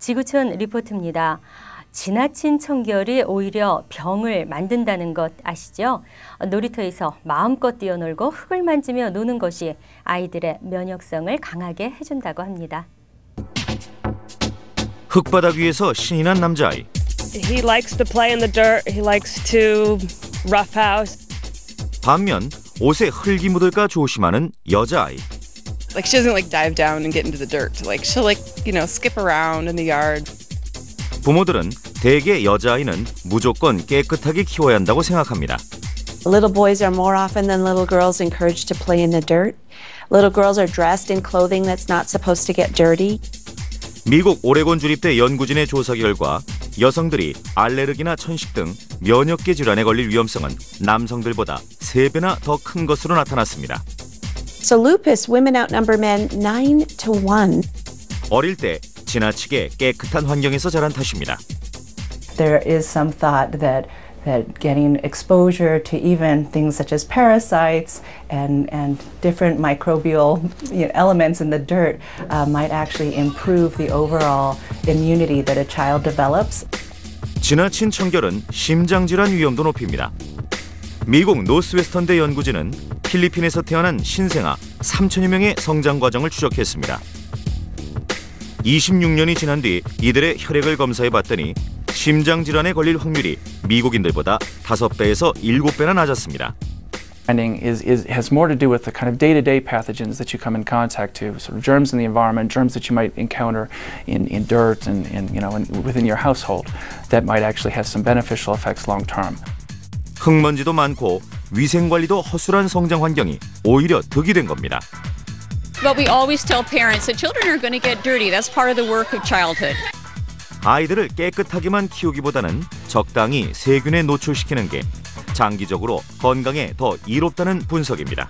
지구촌 리포트입니다. 지나친 청결이 오히려 병을 만든다는 것 아시죠? 놀이터에서 마음껏 뛰어놀고 흙을 만지며 노는 것이 아이들의 면역성을 강하게 해준다고 합니다. 흙바닥 위에서 신이 난 남자아이. He likes to play in the dirt. He likes to roughhouse. 반면 옷에 흙이 묻을까 조심하는 여자아이. Like she doesn't like dive down and get into the dirt. Like she'll like, you know, skip around in the yard. 부모들은 대개 여자아이는 무조건 깨끗하게 키워야 한다고 생각합니다. Little boys are more often than little girls encouraged to play in the dirt. Little girls are dressed in clothing that's not supposed to get dirty. 미국 오레곤 주립대 연구진의 조사 결과 여성들이 알레르기나 천식 등 면역계 질환에 걸릴 위험성은 남성들보다 3배나 더 큰 것으로 나타났습니다. So lupus, women outnumber men 9 to 1. 어릴 때 지나치게 깨끗한 환경에서 자란 탓입니다. there is some thought that that getting exposure to even things such as parasites and and different microbial you know, elements in the dirt uh, might actually improve the overall immunity that a child develops. 지나친 청결은 심장 질환 위험도 높입니다. 미국 노스웨스턴대 연구진은 필리핀에서 태어난 신생아 3천여 명의 성장 과정을 추적했습니다. 26년이 지난 뒤 이들의 혈액을 검사해 봤더니 심장 질환에 걸릴 확률이 미국인들보다 5배에서 7배나 낮았습니다. Finding is, is has more to do with the kind of day-to-day pathogens that you come in contact to, sort of germs in the environment, germs that you might encounter in, in dirt and, and you know in, within your household, that might actually have some beneficial effects long term. 흙먼지도 많고 위생 관리도 허술한 성장 환경이 오히려 득이 된 겁니다. But we always tell parents that children are going to get dirty. That's part of the work of childhood. 아이들을 깨끗하게만 키우기보다는 적당히 세균에 노출시키는 게 장기적으로 건강에 더 이롭다는 분석입니다.